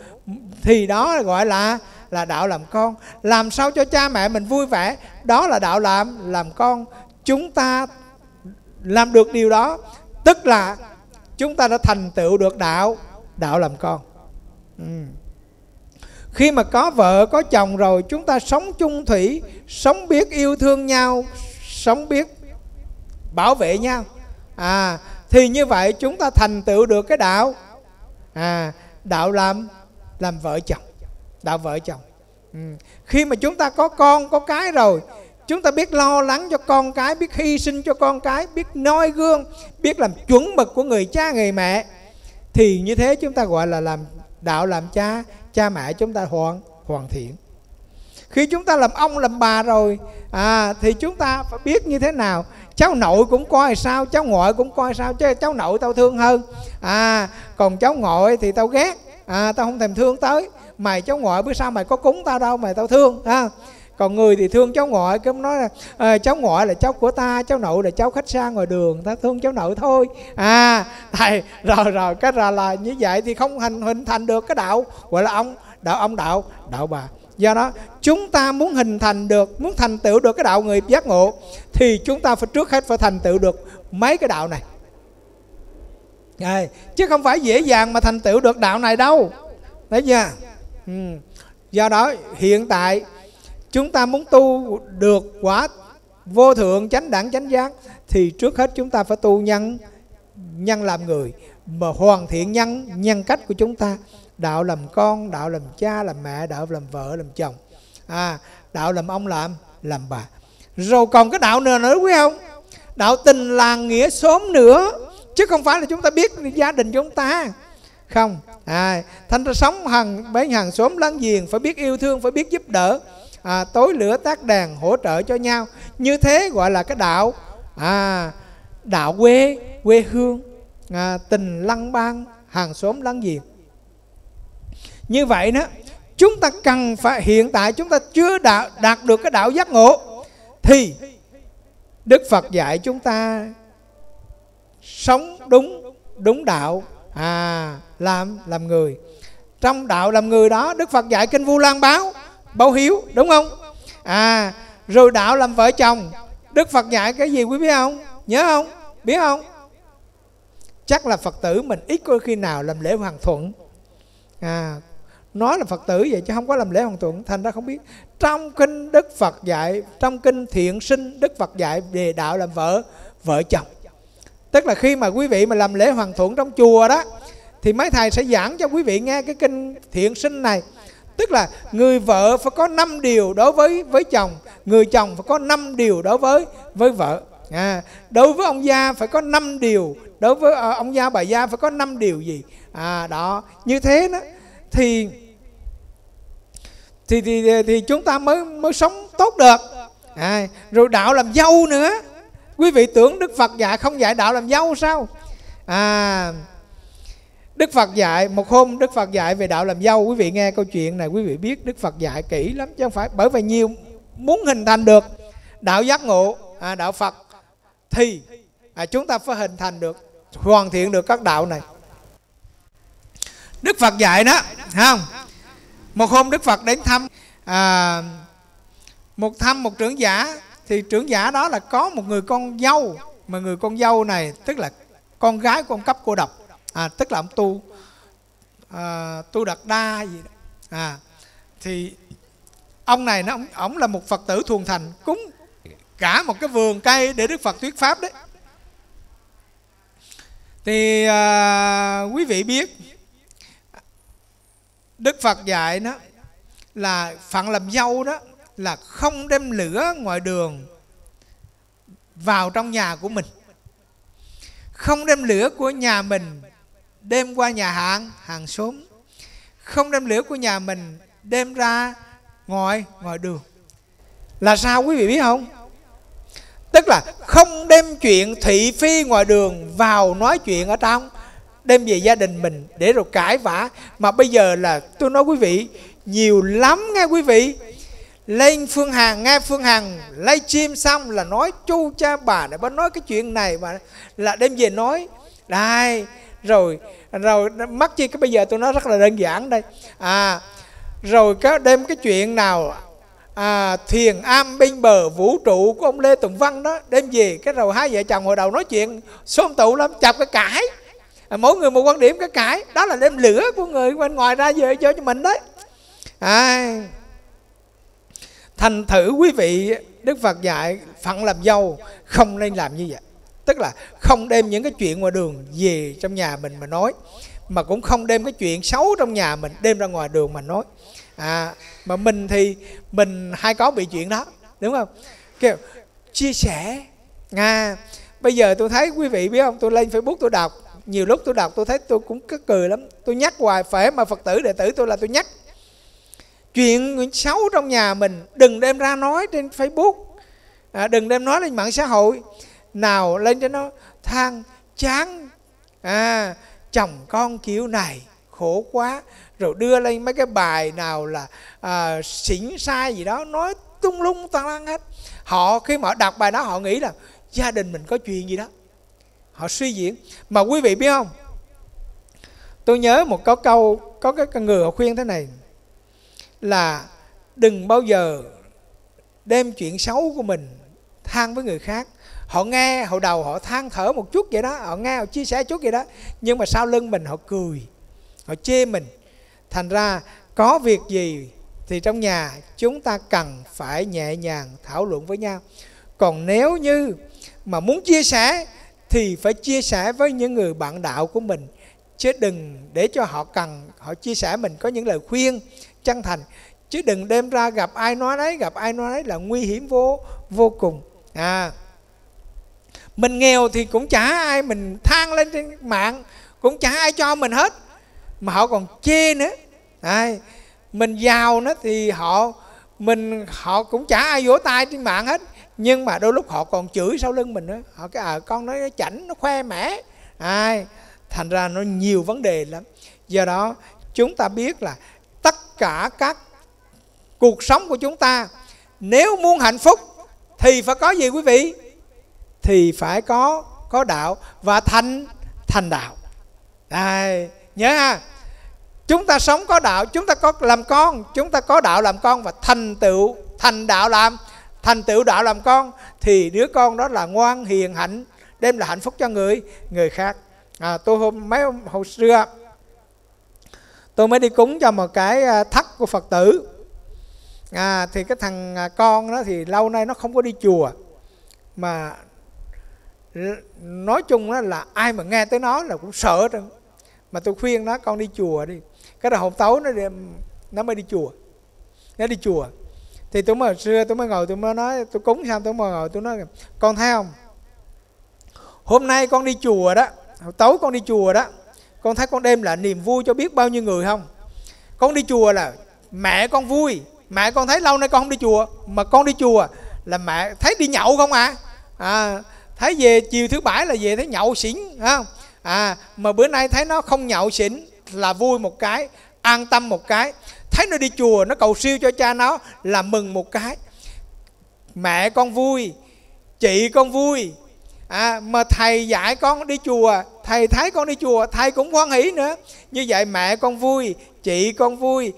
Thì đó gọi là là đạo làm con. Làm sao cho cha mẹ mình vui vẻ? Đó là đạo làm làm con. Chúng ta làm được điều đó tức là chúng ta đã thành tựu được đạo đạo làm con. Ừ khi mà có vợ, có chồng rồi, chúng ta sống chung thủy, sống biết yêu thương nhau, sống biết bảo vệ nhau. À thì như vậy chúng ta thành tựu được cái đạo. À đạo làm làm vợ chồng, đạo vợ chồng. Ừ. khi mà chúng ta có con, có cái rồi, chúng ta biết lo lắng cho con cái, biết hy sinh cho con cái, biết noi gương, biết làm chuẩn mực của người cha, người mẹ, thì như thế chúng ta gọi là làm đạo làm cha cha mẹ chúng ta hoàn hoàn thiện. Khi chúng ta làm ông làm bà rồi à, thì chúng ta phải biết như thế nào. Cháu nội cũng coi sao cháu ngoại cũng coi sao chứ cháu nội tao thương hơn. À còn cháu ngoại thì tao ghét. À tao không thèm thương tới. Mày cháu ngoại bữa sau mày có cúng tao đâu mày tao thương ha còn người thì thương cháu ngoại cứ nói là à, cháu ngoại là cháu của ta cháu nội là cháu khách xa ngoài đường ta thương cháu nội thôi. À thầy rồi rồi cái ra là như vậy thì không hình hình thành được cái đạo gọi là ông đạo ông đạo đạo bà. Do đó chúng ta muốn hình thành được muốn thành tựu được cái đạo người giác ngộ thì chúng ta phải trước hết phải thành tựu được mấy cái đạo này. À, chứ không phải dễ dàng mà thành tựu được đạo này đâu. Đấy chưa? Ừ. do đó hiện tại chúng ta muốn tu được quả vô thượng chánh đẳng chánh giác thì trước hết chúng ta phải tu nhân nhân làm người mà hoàn thiện nhân nhân cách của chúng ta. Đạo làm con đạo làm cha làm mẹ đạo làm vợ làm chồng. À đạo làm ông làm làm bà. Rồi còn cái đạo nữa nữa quý không? Đạo tình làng nghĩa xóm nữa chứ không phải là chúng ta biết gia đình chúng ta. Không. À, thành ra sống hàng bấy hàng xóm láng giềng phải biết yêu thương phải biết giúp đỡ à, tối lửa tác đàn hỗ trợ cho nhau. Như thế gọi là cái đạo. À, đạo quê quê hương à, tình lăng bang hàng xóm láng giềng. Như vậy đó chúng ta cần phải hiện tại chúng ta chưa đạt, đạt được cái đạo giác ngộ thì đức phật dạy chúng ta sống đúng đúng đạo. À làm làm người. Trong đạo làm người đó đức phật dạy kinh vu lan báo báo hiếu, đúng không? À rồi đạo làm vợ chồng. Đức phật dạy cái gì quý biết không? Nhớ không? Biết không? Chắc là phật tử mình ít có khi nào làm lễ hoàng thuận. À nói là phật tử vậy chứ không có làm lễ hoàng thuận, thành ra không biết. Trong kinh đức phật dạy, trong kinh thiện sinh đức phật dạy về đạo làm vợ vợ chồng. Tức là khi mà quý vị mà làm lễ hoàng thuận trong chùa đó, thì mấy thầy sẽ giảng cho quý vị nghe cái kinh thiện sinh này tức là người vợ phải có năm điều đối với với chồng. Người chồng phải có năm điều đối với với vợ. À, đối với ông gia phải có năm điều đối với ờ, ông gia bà gia phải có năm điều gì? À đó như thế đó. Thì thì thì thì chúng ta mới mới sống tốt được. À, rồi đạo làm dâu nữa. Quý vị tưởng đức phật dạy không dạy đạo làm dâu sao? À Đức Phật dạy một hôm Đức Phật dạy về đạo làm dâu. Quý vị nghe câu chuyện này quý vị biết Đức Phật dạy kỹ lắm chứ không phải bởi vì nhiều muốn hình thành được đạo giác ngộ à, đạo Phật thì à, chúng ta phải hình thành được hoàn thiện được các đạo này. Đức Phật dạy đó không? Một hôm Đức Phật đến thăm à, một thăm một trưởng giả. Thì trưởng giả đó là có một người con dâu mà người con dâu này tức là con gái của ông cấp cô độc à, tức là ông tu. À, tu đạt đa gì đó. À thì ông này nó ông, ông là một phật tử thuần thành cúng cả một cái vườn cây để đức phật thuyết pháp đấy. Thì à, quý vị biết đức phật dạy đó là phận làm dâu đó là không đem lửa ngoài đường vào trong nhà của mình. Không đem lửa của nhà mình đem qua nhà hàng hàng xóm. Không đem lửa của nhà mình đem ra ngoài ngoài đường. Là sao quý vị biết không? Tức là không đem chuyện thị phi ngoài đường vào nói chuyện ở trong, đem về gia đình mình để rồi cãi vã. Mà bây giờ là, tôi nói quý vị, nhiều lắm nghe quý vị. Lên phương hằng nghe phương hằng, lấy chim xong là nói, chu cha bà này, bà nói cái chuyện này mà là đem về nói. Đây rồi rồi mắc chi cái bây giờ tôi nói rất là đơn giản đây. À rồi có đem cái chuyện nào? À, thiền am bên bờ vũ trụ của ông lê tùng văn đó. Đem về cái rồi hai vợ chồng hồi đầu nói chuyện xôn tụ lắm chọc cái cãi. À, mỗi người một quan điểm cái cãi. Đó là đem lửa của người bên ngoài ra về cho cho mình đấy. À, thành thử quý vị đức phật dạy phận làm dâu không nên làm như vậy tức là không đem những cái chuyện ngoài đường về trong nhà mình mà nói mà cũng không đem cái chuyện xấu trong nhà mình đem ra ngoài đường mà nói. À mà mình thì mình hay có bị chuyện đó đúng không? Kêu chia sẻ. À bây giờ tôi thấy quý vị biết không? Tôi lên facebook tôi đọc nhiều lúc tôi đọc tôi thấy tôi cũng cứ cười lắm. Tôi nhắc hoài phải mà phật tử đệ tử tôi là tôi nhắc. Chuyện xấu trong nhà mình đừng đem ra nói trên facebook. À, đừng đem nói lên mạng xã hội nào lên cho nó than chán. À chồng con kiểu này khổ quá. Rồi đưa lên mấy cái bài nào là à, xỉn sai gì đó nói tung lung toàn lăng hết. Họ khi mà họ đọc bài đó họ nghĩ là gia đình mình có chuyện gì đó. Họ suy diễn. Mà quý vị biết không? Tôi nhớ một có câu có cái người họ khuyên thế này là đừng bao giờ đem chuyện xấu của mình than với người khác họ nghe hồi đầu họ than thở một chút vậy đó, họ nghe, họ chia sẻ chút vậy đó. Nhưng mà sau lưng mình họ cười, họ chê mình. Thành ra có việc gì thì trong nhà chúng ta cần phải nhẹ nhàng thảo luận với nhau. Còn nếu như mà muốn chia sẻ thì phải chia sẻ với những người bạn đạo của mình. Chứ đừng để cho họ cần, họ chia sẻ mình có những lời khuyên, chân thành. Chứ đừng đem ra gặp ai nói đấy, gặp ai nói đấy là nguy hiểm vô vô cùng. À mình nghèo thì cũng chả ai mình than lên trên mạng cũng chả ai cho mình hết. Mà họ còn chê nữa. À, mình giàu nó thì họ mình họ cũng chả ai vỗ tay trên mạng hết. Nhưng mà đôi lúc họ còn chửi sau lưng mình nữa. Họ ờ, cái à, con nó chảnh nó khoe mẽ. Ai thành ra nó nhiều vấn đề lắm. Do đó chúng ta biết là tất cả các cuộc sống của chúng ta nếu muốn hạnh phúc thì phải có gì quý vị? Thì phải có có đạo và thành thành đạo. Đây nhớ ha. Chúng ta sống có đạo chúng ta có làm con chúng ta có đạo làm con và thành tựu thành đạo làm thành tựu đạo làm con thì đứa con đó là ngoan hiền hạnh đem là hạnh phúc cho người người khác. À, tôi hôm mấy hôm hồi xưa tôi mới đi cúng cho một cái à, thắt của phật tử. À, thì cái thằng à, con đó thì lâu nay nó không có đi chùa mà nói chung đó là ai mà nghe tới nó là cũng sợ rồi mà tôi khuyên nó con đi chùa đi. Cái đầu hôm tối nó đi, nó mới đi chùa. Nó đi chùa. Thì tôi mới xưa tôi mới ngồi tôi mới nói tôi cúng xong tôi mới ngồi tôi nói con thấy không? Hôm nay con đi chùa đó tối con đi chùa đó con thấy con đem lại niềm vui cho biết bao nhiêu người không? Con đi chùa là mẹ con vui mẹ con thấy lâu nay con không đi chùa mà con đi chùa là mẹ thấy đi nhậu không à, à thấy về chiều thứ bảy là về thấy nhậu xỉn không? À mà bữa nay thấy nó không nhậu xỉn là vui một cái an tâm một cái. Thấy nó đi chùa nó cầu siêu cho cha nó là mừng một cái. Mẹ con vui chị con vui. À, mà thầy dạy con đi chùa thầy thấy con đi chùa thầy cũng hoan hỷ nữa. Như vậy mẹ con vui chị con vui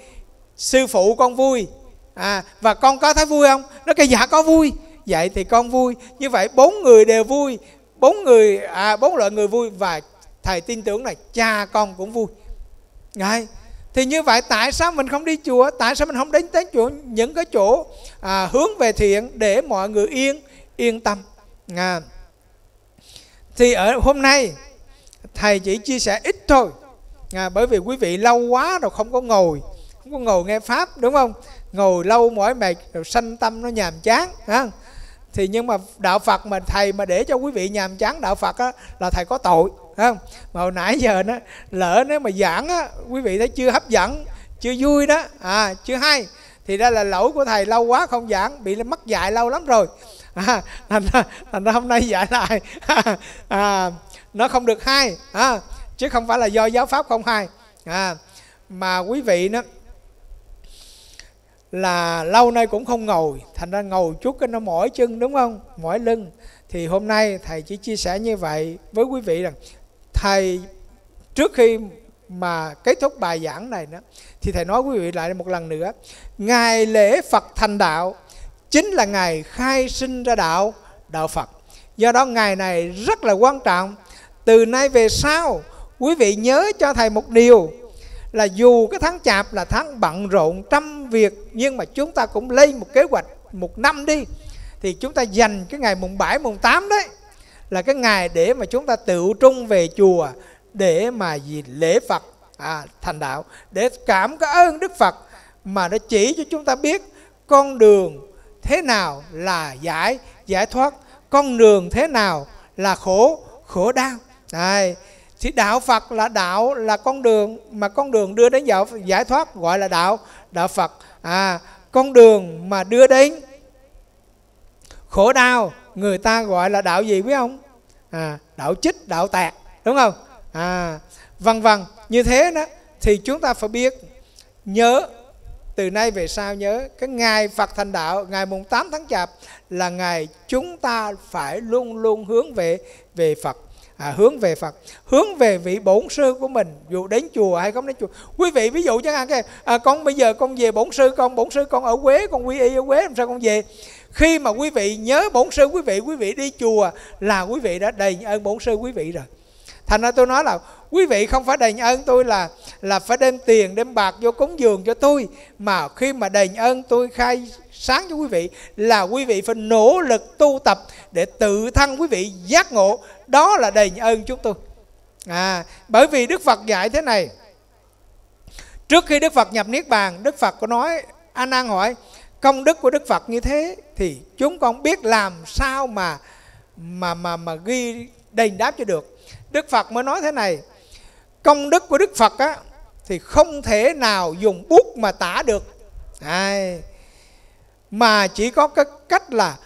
sư phụ con vui. À, và con có thấy vui không? Nó kêu dạ có vui vậy thì con vui. Như vậy bốn người đều vui. Bốn người à, bốn loại người vui và thầy tin tưởng là cha con cũng vui. Đấy. thì như vậy tại sao mình không đi chùa? Tại sao mình không đến tới chỗ những cái chỗ à, hướng về thiện để mọi người yên yên tâm? À. thì ở hôm nay thầy chỉ chia sẻ ít thôi. À, bởi vì quý vị lâu quá rồi không có ngồi. Không có ngồi nghe pháp đúng không? Ngồi lâu mỏi mệt rồi sanh tâm nó nhàm chán ha thì nhưng mà đạo Phật mà thầy mà để cho quý vị nhàm chán đạo Phật á, là thầy có tội không? Mà hồi nãy giờ nó lỡ nếu mà giảng á, quý vị thấy chưa hấp dẫn chưa vui đó à chưa hay. Thì đây là lỗi của thầy lâu quá không giảng bị mất dạy lâu lắm rồi. À, thành, ra, thành ra hôm nay dạy lại. À, nó không được hay à, chứ không phải là do giáo pháp không hay. À, mà quý vị nó là lâu nay cũng không ngồi. Thành ra ngồi chút cái nó mỏi chân, đúng không? Mỏi lưng. Thì hôm nay thầy chỉ chia sẻ như vậy với quý vị rằng, thầy, trước khi mà kết thúc bài giảng này đó, thì thầy nói quý vị lại một lần nữa, ngày lễ Phật thành đạo chính là ngày khai sinh ra đạo đạo Phật. Do đó ngày này rất là quan trọng. Từ nay về sau, quý vị nhớ cho thầy một điều là dù cái tháng chạp là tháng bận rộn trăm việc nhưng mà chúng ta cũng lên một kế hoạch một năm đi. Thì chúng ta dành cái ngày mùng 7 mùng 8 đấy là cái ngày để mà chúng ta tự trung về chùa để mà gì lễ Phật à, thành đạo để cảm cái ơn Đức Phật mà nó chỉ cho chúng ta biết con đường thế nào là giải giải thoát con đường thế nào là khổ khổ đau. Đây, thì đạo Phật là đạo là con đường mà con đường đưa đến giải, giải thoát gọi là đạo đạo Phật. À con đường mà đưa đến khổ đau người ta gọi là đạo gì biết không? À, đạo chích đạo tạc đúng không? À vân vân. Như thế đó thì chúng ta phải biết nhớ từ nay về sau nhớ cái ngày Phật thành đạo ngày mùng 8 tháng chạp là ngày chúng ta phải luôn luôn hướng về về Phật à, hướng về Phật hướng về vị bổn sư của mình dù đến chùa hay không đến chùa. Quý vị ví dụ chẳng hạn cái à, con bây giờ con về bổn sư con bổn sư con ở Quế con quy y ở Quế làm sao con về? Khi mà quý vị nhớ bổn sư quý vị quý vị đi chùa là quý vị đã đầy ơn bổn sư quý vị rồi. Thành ra tôi nói là quý vị không phải đền ơn tôi là là phải đem tiền đem bạc vô cúng dường cho tôi mà khi mà đền ơn tôi khai sáng cho quý vị là quý vị phải nỗ lực tu tập để tự thân quý vị giác ngộ đó là đền ơn chúng tôi. À bởi vì đức phật dạy thế này. Trước khi đức phật nhập niết bàn đức phật có nói anh an hỏi công đức của đức phật như thế thì chúng con biết làm sao mà mà mà mà ghi đền đáp cho được? Đức phật mới nói thế này công đức của đức phật á thì không thể nào dùng bút mà tả được. À, mà chỉ có cái cách là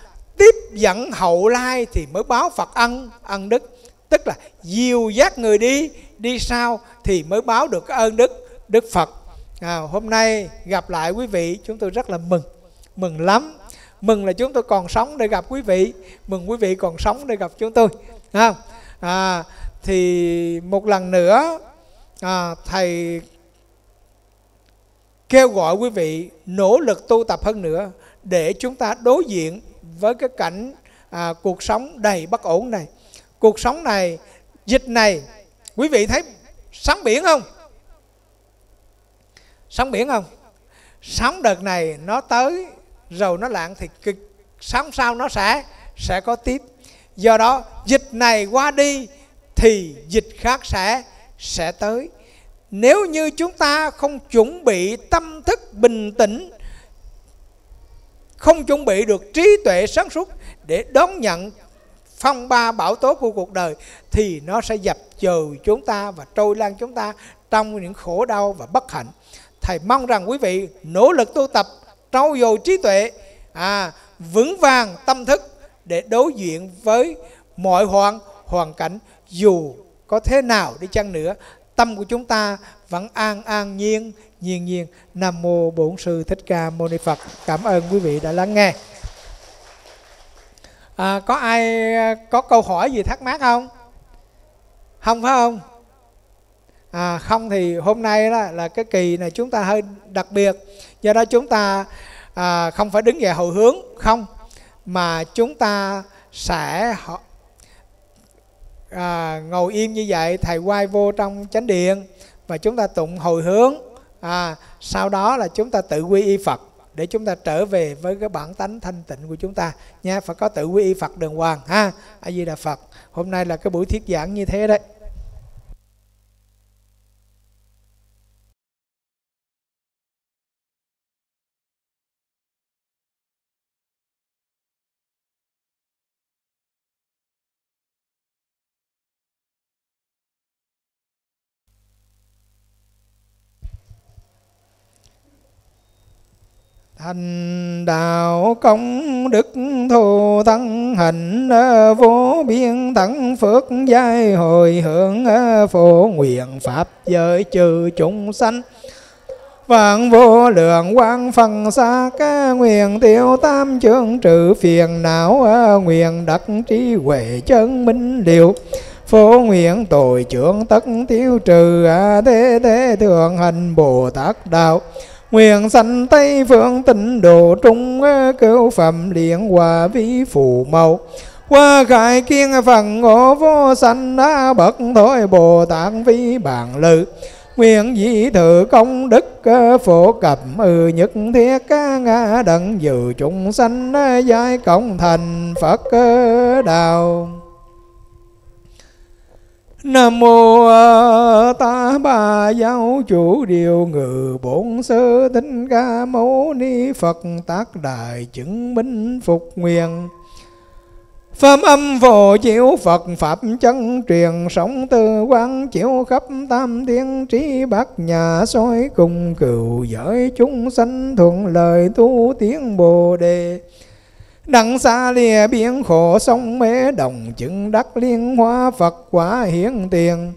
tiếp dẫn hậu lai thì mới báo phật ân ân đức. Tức là dìu dắt người đi đi sau thì mới báo được ơn đức đức phật. À, hôm nay gặp lại quý vị chúng tôi rất là mừng. Mừng lắm. Mừng là chúng tôi còn sống để gặp quý vị. Mừng quý vị còn sống để gặp chúng tôi. À, à, thì một lần nữa à, thầy kêu gọi quý vị nỗ lực tu tập hơn nữa để chúng ta đối diện với cái cảnh à, cuộc sống đầy bất ổn này. Cuộc sống này dịch này quý vị thấy sóng biển không? Sóng biển không? Sóng đợt này nó tới rồi nó lạng thì cái sóng sau nó sẽ sẽ có tiếp. Do đó dịch này qua đi thì dịch khác sẽ sẽ tới. Nếu như chúng ta không chuẩn bị tâm thức bình tĩnh không chuẩn bị được trí tuệ sáng suốt để đón nhận phong ba bảo tố của cuộc đời thì nó sẽ dập chừ chúng ta và trôi lan chúng ta trong những khổ đau và bất hạnh. Thầy mong rằng quý vị nỗ lực tu tập trau dồi trí tuệ à, vững vàng tâm thức để đối diện với mọi hoàn hoàn cảnh dù có thế nào đi chăng nữa tâm của chúng ta vẫn an an nhiên nhiên nhiên nam mô bổn sư thích ca mâu ni phật. Cảm ơn quý vị đã lắng nghe. À, có ai à, có câu hỏi gì thắc mắc không? Không phải không? À, không thì hôm nay đó là cái kỳ này chúng ta hơi đặc biệt. Do đó chúng ta à, không phải đứng dậy hồi hướng không. Mà chúng ta sẽ à, ngồi im như vậy thầy quay vô trong chánh điện và chúng ta tụng hồi hướng à, sau đó là chúng ta tự quy y phật để chúng ta trở về với cái bản tánh thanh tịnh của chúng ta. Nha phải có tự quy y phật đường hoàng ha? A di đà phật hôm nay là cái buổi thuyết giảng như thế đấy. Thành đạo công đức thù thân hạnh vô biên tận phước giai hồi hưởng phổ nguyện pháp giới trừ chúng sanh. Vạn vô lượng quang phần xa, ca nguyện tiêu tam chương trừ phiền não nguyện đắc trí huệ chân minh liệu phổ nguyện tội trưởng tất tiêu trừ thế thế thường hành bồ tát đạo. Nguyện sanh Tây Phương tịnh độ trung ờ, cứu phẩm liền hòa vi phù màu qua khải kiên phần ngộ vô sanh đã bậc thôi Bồ Tát vi bản lự Nguyện dĩ thự công đức ờ, phổ cập ư nhất thiết ca ngã đặng dự chúng sanh giai cộng thành Phật ờ, đạo Nam mô Ta Bà Giáo Chủ Điều Ngự Bổn Sư Thích Ca Mâu Ni Phật Tác Đại Chứng Minh Phục Nguyện Pháp âm vô chiếu Phật Pháp chân truyền sống tư quan chiếu khắp tam thiên trí bát nhà soi cùng cựu giới chúng sanh thuận lời tu tiến Bồ Đề. Đặng xa lìa biển khổ sông mê đồng chứng đắc liên hoa Phật quả hiển tiền.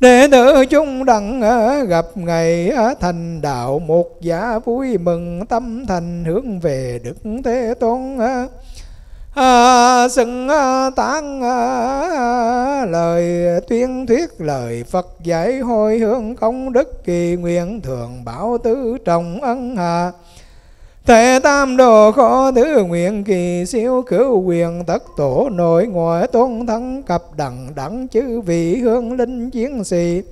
Đệ tử chúng đặng gặp ngày thành đạo một giả vui mừng tâm thành hướng về Đức Thế Tôn à, xưng à, tán à, lời tuyên thuyết lời Phật dạy hồi hướng công đức kỳ nguyện thường bảo tứ trọng ân hà Thế tam đồ khó thứ nguyện kỳ siêu cứu quyền tất tổ nội ngoại tôn thân cập đẳng đẳng chư vị hương linh chiến sĩ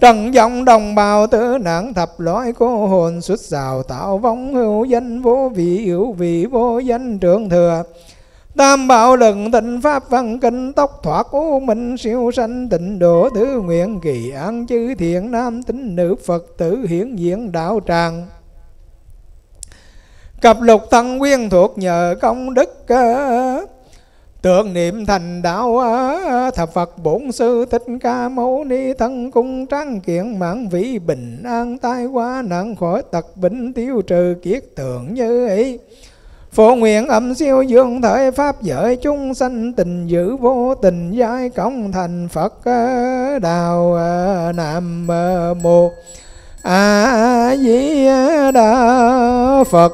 Trần dòng đồng bào tử nạn thập lõi cô hồn xuất xào tạo vong hữu danh vô vị hữu vị vô danh trưởng thừa Tam bảo lần tịnh pháp văn kinh tóc thoát u minh siêu sanh tịnh độ tứ nguyện kỳ an chư thiện nam tín nữ Phật tử hiển diện đạo tràng. Cập lục thân quyên thuộc nhờ công đức ờ, Tượng niệm thành đạo ờ, thập Phật bổn sư thích ca mâu ni thân cung trăng kiện mạng vĩ bình an tai qua nạn khỏi tật bệnh tiêu trừ kiết tượng như ý. Phổ nguyện âm siêu dương thời Pháp giới chúng sanh tình giữ vô tình giai công thành Phật ờ, Đạo Nam Mô, A Di Đà Phật.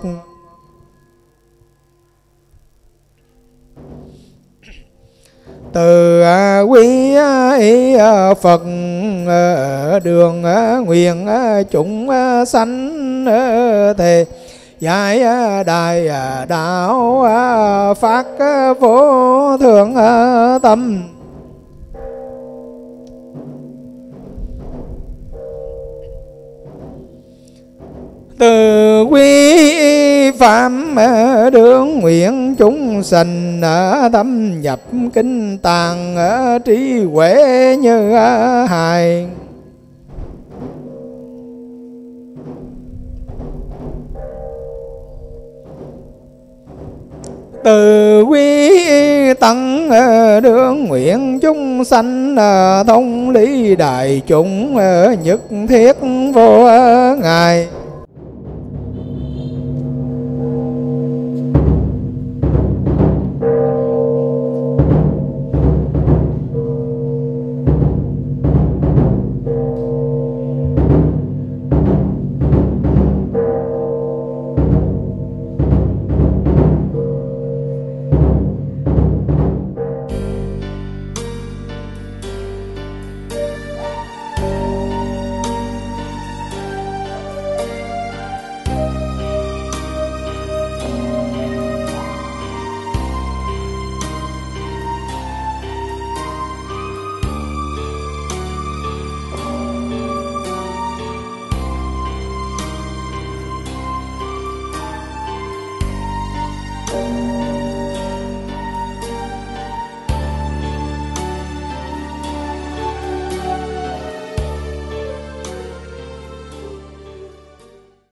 Từ à, quý à, y à, Phật đường nguyện chúng sanh thề. Giải đại đạo phát vô thượng tâm. Từ quy phạm đường nguyện chúng sanh thâm nhập kinh tàng trí huệ như hài từ quy tăng đường nguyện chúng sanh thông lý đại chúng nhất thiết vô ngài.